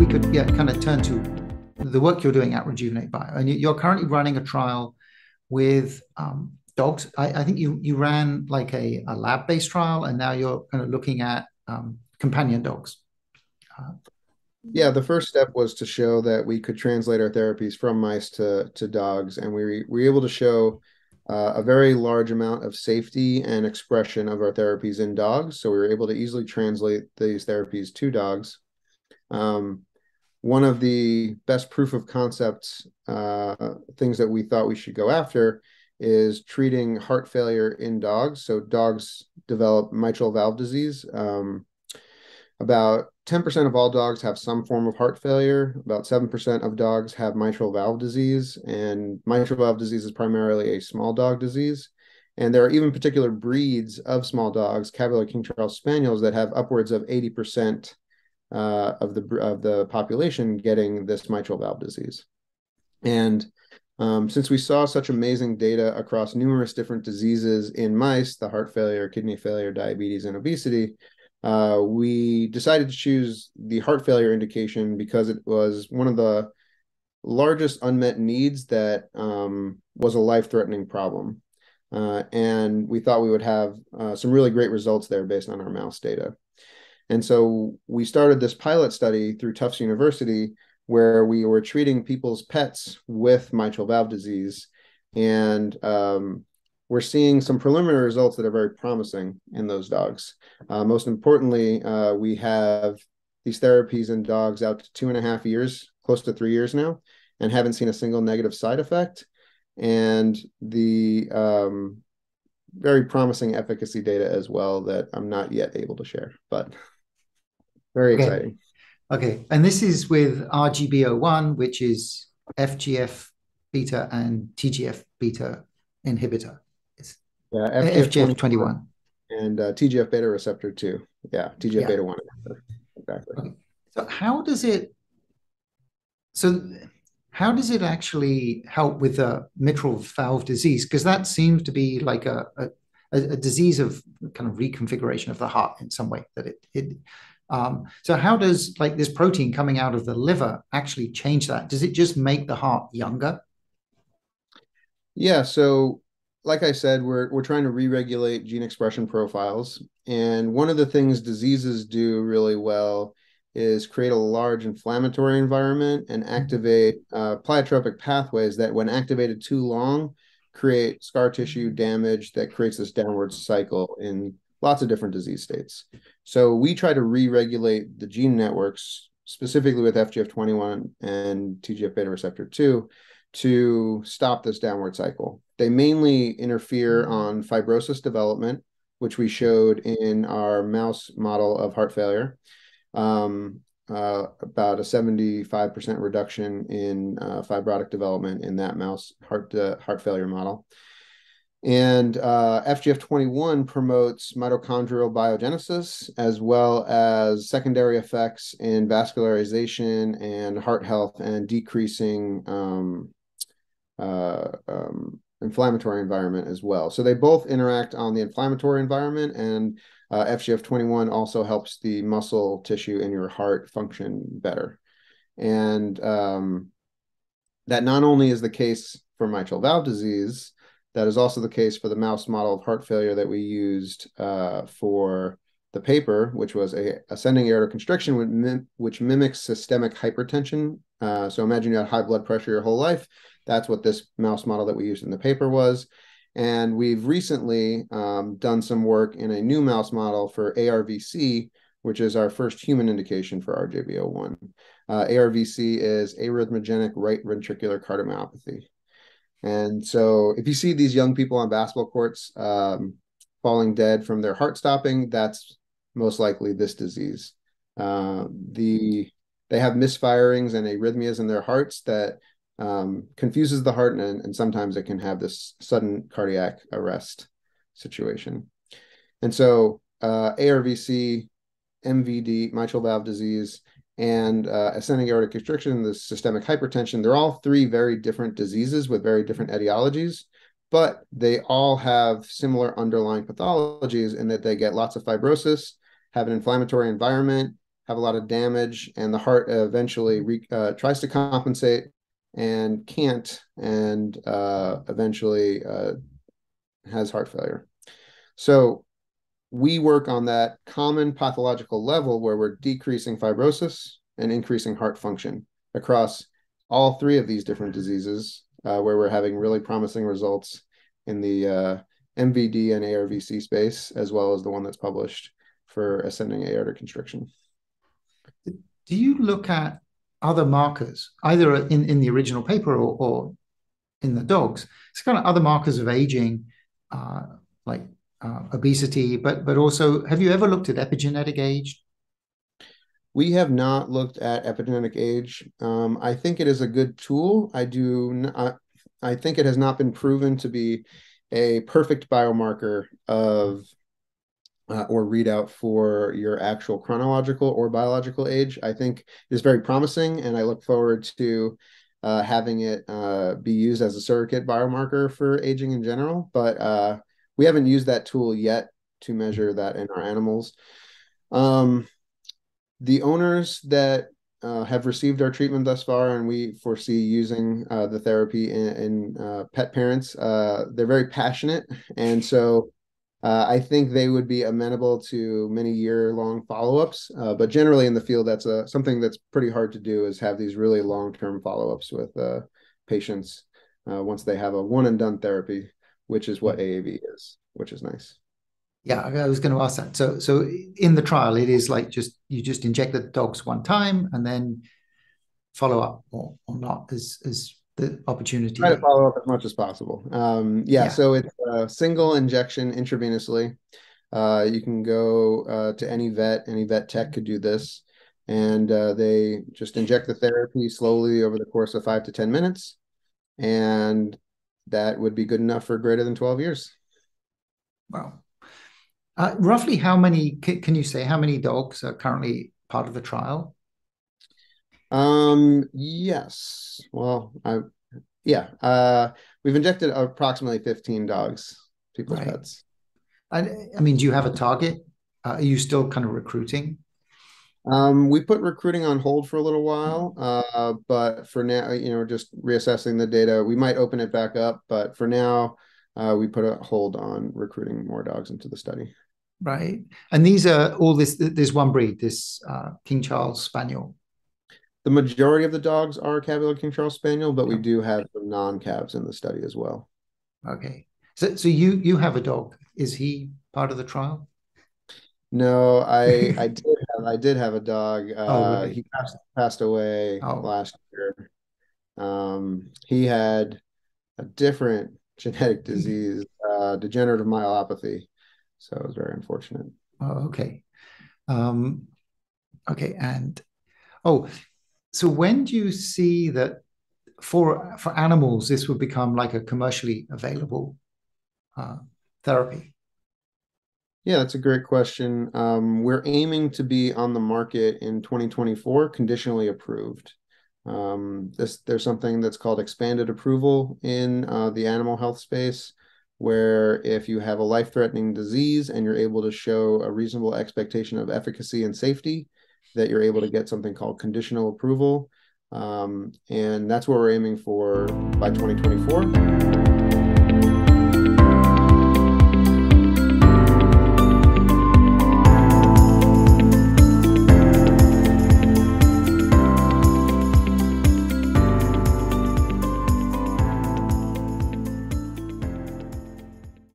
we could yeah, kind of turn to the work you're doing at Rejuvenate Bio, and you're currently running a trial with um, dogs. I, I, think you you ran like a, a lab based trial, and now you're kind of looking at um, companion dogs. Uh, yeah, the first step was to show that we could translate our therapies from mice to to dogs, and we, we were able to show uh, a very large amount of safety and expression of our therapies in dogs. So we were able to easily translate these therapies to dogs. Um, one of the best proof of concept uh, things that we thought we should go after is treating heart failure in dogs. So dogs develop mitral valve disease. Um, about 10% of all dogs have some form of heart failure. About 7% of dogs have mitral valve disease. And mitral valve disease is primarily a small dog disease. And there are even particular breeds of small dogs, Cavalier King Charles Spaniels, that have upwards of 80% uh, of the of the population getting this mitral valve disease. And um, since we saw such amazing data across numerous different diseases in mice, the heart failure, kidney failure, diabetes, and obesity, uh, we decided to choose the heart failure indication because it was one of the largest unmet needs that um, was a life-threatening problem. Uh, and we thought we would have uh, some really great results there based on our mouse data. And so we started this pilot study through Tufts University where we were treating people's pets with mitral valve disease. And um, we're seeing some preliminary results that are very promising in those dogs. Uh, most importantly, uh, we have these therapies in dogs out to two and a half years, close to three years now, and haven't seen a single negative side effect. And the um, very promising efficacy data as well that I'm not yet able to share, but very okay. exciting. Okay. And this is with RGB01, which is FGF beta and TGF beta inhibitor. It's yeah, FGF, 21 and uh, TGF beta receptor 2. Yeah, TGF yeah. beta 1. Exactly. Okay. So, how does it? So, how does it actually help with the mitral valve disease? Because that seems to be like a, a, a disease of kind of reconfiguration of the heart in some way. That it, it um, so how does like this protein coming out of the liver actually change that? Does it just make the heart younger? Yeah. So like I said, we're we're trying to re-regulate gene expression profiles, and one of the things diseases do really well is create a large inflammatory environment and mm-hmm. activate uh, pleiotropic pathways that, when activated too long, create scar tissue damage that creates this downward cycle in lots of different disease states. So we try to re-regulate the gene networks, specifically with FGF21 and TGF beta receptor 2, to stop this downward cycle. They mainly interfere mm-hmm. on fibrosis development, which we showed in our mouse model of heart failure. Um, uh, about a 75% reduction in uh, fibrotic development in that mouse heart uh, heart failure model. And uh, FGF21 promotes mitochondrial biogenesis as well as secondary effects in vascularization and heart health and decreasing um, uh, um, inflammatory environment as well. So they both interact on the inflammatory environment, and uh, FGF21 also helps the muscle tissue in your heart function better. And um, that not only is the case for mitral valve disease, that is also the case for the mouse model of heart failure that we used uh, for the paper, which was a ascending aortic constriction, which, mim- which mimics systemic hypertension. Uh, so imagine you had high blood pressure your whole life. That's what this mouse model that we used in the paper was. And we've recently um, done some work in a new mouse model for ARVC, which is our first human indication for RJBO1. Uh, ARVC is arrhythmogenic right ventricular cardiomyopathy. And so if you see these young people on basketball courts um, falling dead from their heart stopping, that's most likely this disease. Uh, the they have misfirings and arrhythmias in their hearts that um, confuses the heart, and, and sometimes it can have this sudden cardiac arrest situation. And so uh, ARVC, MVD, mitral valve disease, and uh, ascending aortic constriction, the systemic hypertension, they're all three very different diseases with very different etiologies, but they all have similar underlying pathologies in that they get lots of fibrosis, have an inflammatory environment, have a lot of damage, and the heart eventually re, uh, tries to compensate and can't, and uh, eventually uh, has heart failure. So we work on that common pathological level where we're decreasing fibrosis and increasing heart function across all three of these different diseases, uh, where we're having really promising results in the uh, MVD and ARVC space, as well as the one that's published for ascending aortic constriction. Do you look at other markers, either in, in the original paper or, or in the dogs? It's kind of other markers of aging, uh, like uh, obesity, but but also, have you ever looked at epigenetic age? We have not looked at epigenetic age. Um, I think it is a good tool. I do. Not, I think it has not been proven to be a perfect biomarker of uh, or readout for your actual chronological or biological age. I think is very promising, and I look forward to uh, having it uh, be used as a surrogate biomarker for aging in general. But uh, we haven't used that tool yet to measure that in our animals. Um, the owners that uh, have received our treatment thus far, and we foresee using uh, the therapy in, in pet parents. They're very passionate, and so uh, I think they would be amenable to many year long follow ups. Uh, but generally, in the field, that's a, something that's pretty hard to do is have these really long term follow ups with patients once they have a one and done therapy, which is what AAV is, which is nice. Yeah, I was going to ask that. So, so in the trial, it is like just you just inject the dogs one time and then follow up or, or not as as the opportunity. Try to follow up as much as possible. Um, yeah, yeah, so it's a single injection intravenously. Uh, you can go uh, to any vet, any vet tech could do this, and uh, they just inject the therapy slowly over the course of five to ten minutes, and that would be good enough for greater than twelve years. Wow. Uh, roughly how many, can you say how many dogs are currently part of the trial? Um, yes. Well, I, yeah, uh, we've injected approximately 15 dogs, people's right. pets. I, I mean, do you have a target? Uh, are you still kind of recruiting? Um, we put recruiting on hold for a little while, uh, but for now, you know, just reassessing the data. We might open it back up, but for now, uh, we put a hold on recruiting more dogs into the study right? And these are all this. There's one breed, this uh, King Charles Spaniel. The majority of the dogs are Cavalier King Charles Spaniel, but we do have some non-Cavs in the study as well. Okay, so so you you have a dog. Is he part of the trial? No, I I did have I did have a dog. Oh, uh, oh, really? He passed, passed away oh. last year. Um, he had a different genetic disease, uh, degenerative myelopathy. So it was very unfortunate. Oh, okay. Um, okay. And oh, so when do you see that for for animals this would become like a commercially available uh, therapy? Yeah, that's a great question. Um, we're aiming to be on the market in 2024, conditionally approved. Um, this there's something that's called expanded approval in uh, the animal health space, where if you have a life-threatening disease and you're able to show a reasonable expectation of efficacy and safety, that you're able to get something called conditional approval. Um, and that's what we're aiming for by 2024.